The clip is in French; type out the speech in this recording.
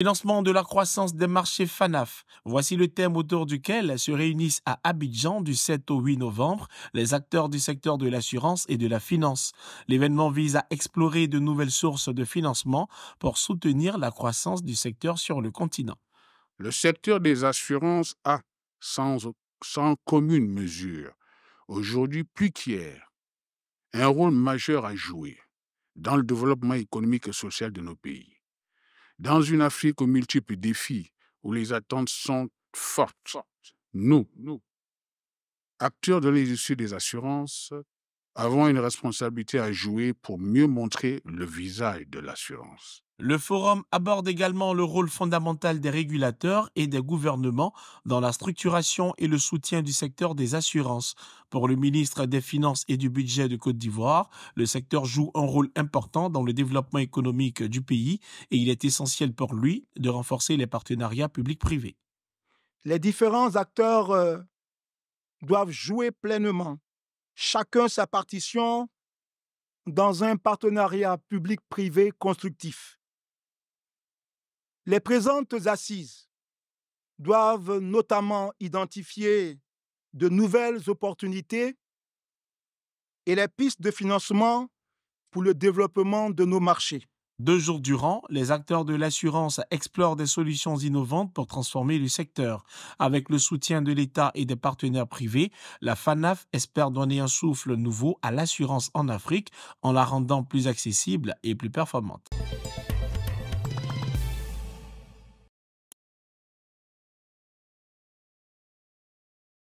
Financement de la croissance des marchés FANAF. Voici le thème autour duquel se réunissent à Abidjan du 7 au 8 novembre les acteurs du secteur de l'assurance et de la finance. L'événement vise à explorer de nouvelles sources de financement pour soutenir la croissance du secteur sur le continent. Le secteur des assurances a, sans, commune mesure, aujourd'hui plus qu'hier, un rôle majeur à jouer dans le développement économique et social de nos pays. Dans une Afrique aux multiples défis, où les attentes sont fortes, nous, nous, acteurs de l'industrie des assurances, avons une responsabilité à jouer pour mieux montrer le visage de l'assurance. Le forum aborde également le rôle fondamental des régulateurs et des gouvernements dans la structuration et le soutien du secteur des assurances. Pour le ministre des Finances et du Budget de Côte d'Ivoire, le secteur joue un rôle important dans le développement économique du pays et il est essentiel pour lui de renforcer les partenariats publics-privés. Les différents acteurs euh, doivent jouer pleinement, chacun sa partition dans un partenariat public-privé constructif. Les présentes assises doivent notamment identifier de nouvelles opportunités et les pistes de financement pour le développement de nos marchés. Deux jours durant, les acteurs de l'assurance explorent des solutions innovantes pour transformer le secteur. Avec le soutien de l'État et des partenaires privés, la FANAF espère donner un souffle nouveau à l'assurance en Afrique en la rendant plus accessible et plus performante.